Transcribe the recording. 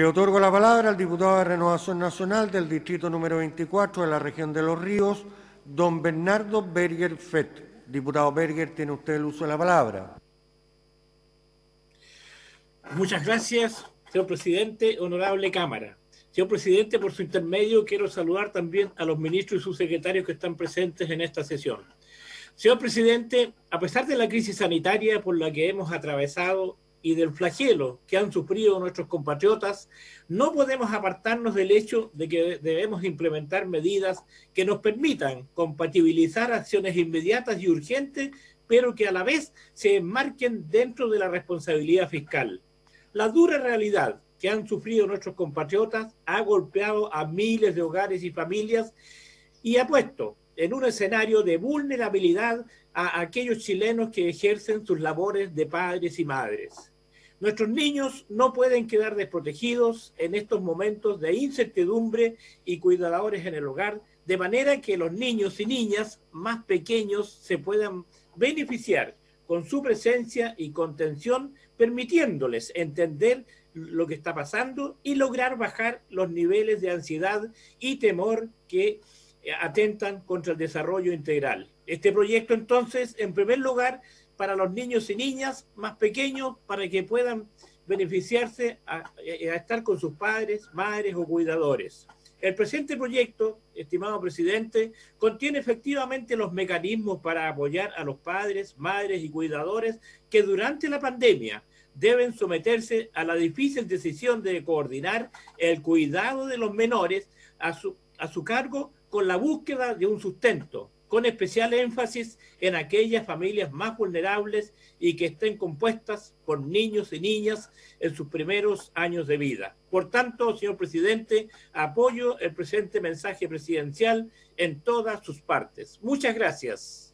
Le otorgo la palabra al diputado de Renovación Nacional del distrito número 24 de la región de Los Ríos, don Bernardo Berger Fett. Diputado Berger, tiene usted el uso de la palabra. Muchas gracias, señor presidente, honorable Cámara. Señor presidente, por su intermedio quiero saludar también a los ministros y sus secretarios que están presentes en esta sesión. Señor presidente, a pesar de la crisis sanitaria por la que hemos atravesado y del flagelo que han sufrido nuestros compatriotas, no podemos apartarnos del hecho de que debemos implementar medidas que nos permitan compatibilizar acciones inmediatas y urgentes, pero que a la vez se enmarquen dentro de la responsabilidad fiscal. La dura realidad que han sufrido nuestros compatriotas ha golpeado a miles de hogares y familias y ha puesto en un escenario de vulnerabilidad a aquellos chilenos que ejercen sus labores de padres y madres. Nuestros niños no pueden quedar desprotegidos en estos momentos de incertidumbre y cuidadores en el hogar, de manera que los niños y niñas más pequeños se puedan beneficiar con su presencia y contención, permitiéndoles entender lo que está pasando y lograr bajar los niveles de ansiedad y temor que atentan contra el desarrollo integral. Este proyecto entonces, en primer lugar, para los niños y niñas más pequeños para que puedan beneficiarse a, estar con sus padres, madres o cuidadores. El presente proyecto, estimado presidente, contiene efectivamente los mecanismos para apoyar a los padres, madres y cuidadores que durante la pandemia deben someterse a la difícil decisión de coordinar el cuidado de los menores a su, a su cargo con la búsqueda de un sustento, con especial énfasis en aquellas familias más vulnerables y que estén compuestas por niños y niñas en sus primeros años de vida. Por tanto, señor presidente, apoyo el presente mensaje presidencial en todas sus partes. Muchas gracias.